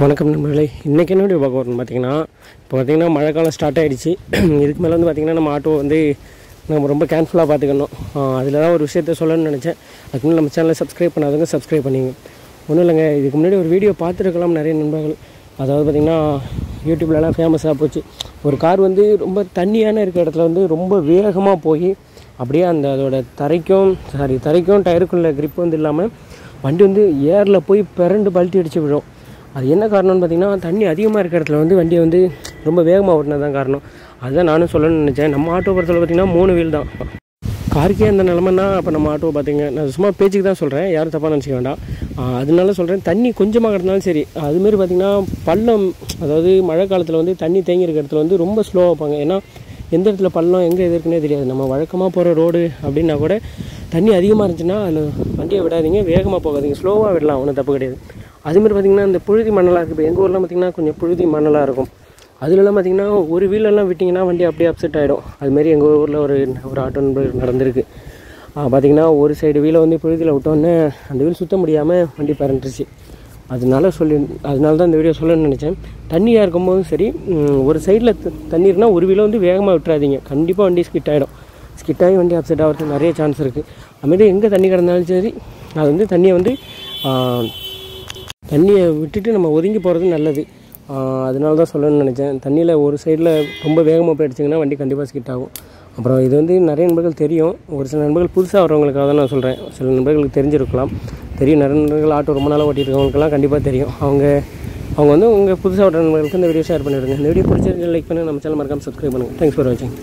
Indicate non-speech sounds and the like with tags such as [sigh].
வணக்கம் நண்பர்களே. இன்றைக்கி என்ன வீடியோ பார்க்க வரணும் பார்த்தீங்கன்னா இப்போ பார்த்தீங்கன்னா மழை காலம் ஸ்டார்ட் ஆகிடுச்சு [clears throat] இதுக்கு மேலே வந்து பார்த்திங்கன்னா நம்ம ஆட்டோ வந்து நம்ம ரொம்ப கேர்ஃபுல்லாக பார்த்துக்கணும். அதில் தான் ஒரு விஷயத்த சொல்லணும்னு நினச்சேன். அதுக்கு நம்ம சேனலை சப்ஸ்கிரைப் பண்ணாதவங்க சப்ஸ்கிரைப் பண்ணிங்க. ஒன்றும் இல்லைங்க இதுக்கு முன்னாடி ஒரு வீடியோ பார்த்துருக்கலாம் நிறைய நண்பர்கள். அதாவது பார்த்திங்கன்னா யூடியூப்லலாம் ஃபேமஸாக போச்சு. ஒரு கார் வந்து ரொம்ப தண்ணியான இருக்கிற இடத்துல வந்து ரொம்ப வேகமாக போய் அப்படியே அந்த அதோட தரைக்கும் சாரி தரைக்கும் டயருக்குள்ள க்ரிப் வந்து இல்லாமல் வண்டி வந்து ஏரில் போய் பிறண்டு பல்ட்டி அடித்து விழும். அது என்ன காரணம்னு பார்த்தீங்கன்னா தண்ணி அதிகமாக இருக்கிற இடத்துல வந்து வண்டியை வந்து ரொம்ப வேகமாக ஓட்டினது தான் காரணம். அதுதான் நானும் சொல்லணும்னு நினச்சேன். நம்ம ஆட்டோ பொறுத்தவரை பார்த்தீங்கன்னா மூணு வீல் தான். காருக்கே அந்த நிலமைன்னா அப்போ நம்ம ஆட்டோ பார்த்தீங்க. நான் சும்மா பேச்சுக்கு தான் சொல்கிறேன் யாரும் தப்பாக நினச்சிக்க வேண்டாம். அதனால சொல்கிறேன் தண்ணி கொஞ்சமாக கிடந்தாலும் சரி. அதுமாரி பார்த்திங்கன்னா பள்ளம் அதாவது மழை காலத்தில் வந்து தண்ணி தேங்கி இருக்கிற இடத்துல வந்து ரொம்ப ஸ்லோவாக வைப்பாங்க. ஏன்னா எந்த இடத்துல பள்ளம் எங்கே எது இருக்குன்னே தெரியாது. நம்ம வழக்கமாக போகிற ரோடு அப்படின்னா கூட தண்ணி அதிகமாக இருந்துச்சுன்னா அதில் வண்டியை விடாதீங்க வேகமாக போகாதீங்க. ஸ்லோவாக விடலாம் ஒன்றும் தப்பு கிடையாது. அதுமாதிரி பார்த்திங்கன்னா இந்த புழுதி மணலாக இருக்குது இப்போ எங்கள் ஊர்லாம் பார்த்திங்கன்னா கொஞ்சம் புழுதி மணலாக இருக்கும். அதுலலாம் பார்த்திங்கன்னா ஒரு வீலெல்லாம் விட்டிங்கன்னா வண்டி அப்படியே அப்செட் ஆகிடும் அதுமாரி எங்கள் ஊரில் ஒரு ஒரு ஆட்டோ நண்பர் நடந்திருக்கு. பார்த்திங்கன்னா ஒரு சைடு வீலை வந்து புழுதியில் விட்டோன்னே அந்த வீல் சுற்ற முடியாமல் வண்டி பறந்துருச்சு. அதனால சொல்லி அதனால தான் இந்த வீடியோ சொல்லணும்னு நினச்சேன். தண்ணியாக இருக்கும்போதும் சரி ஒரு சைடில் தண்ணி ஒரு வீலை வந்து வேகமாக விட்டுறாதீங்க. கண்டிப்பாக வண்டி ஸ்கிட் ஆகிடும் ஸ்கிட் ஆகி வண்டி அப்செட் ஆகிறதுக்கு நிறைய சான்ஸ் இருக்குது அதுமாரி எங்கே தண்ணி கிடந்தாலும் சரி அது வந்து தண்ணியை வந்து தண்ணியை விட்டுட்டு நம்ம ஒதுங்கி போகிறது நல்லது. அதனால தான் சொல்லணும்னு நினச்சேன். தண்ணியில் ஒரு சைடில் ரொம்ப வேகமாக போயிடுச்சிங்கன்னா வண்டி கண்டிப்பாக ஸ்கிட் ஆகும். அப்புறம் இது வந்து நிறைய நண்பர்கள் தெரியும். ஒரு சில நண்பர்கள் புதுசாக வரவங்களுக்காக தான் நான் சொல்கிறேன் சில நண்பர்களுக்கு தெரிஞ்சிருக்கலாம். தெரியும். நிறைய நண்பர்கள் ஆட்டோ ரொம்ப நாளாக ஓட்டியிருக்கவங்களுக்கெல்லாம் கண்டிப்பாக தெரியும். அவங்க அவங்க வந்து உங்கள் புதுசாக வர நண்பர்களுக்கு இந்த வீடியோ ஷேர் பண்ணிவிடுங்க இந்த வீடியோ பிடிச்சிருந்து லைக் பண்ணி நம்ம சேனல் மறக்காமல் சப்ஸ்கிரைப் பண்ணுங்கள் தேங்க்ஸ் ஃபார் வாட்சிங்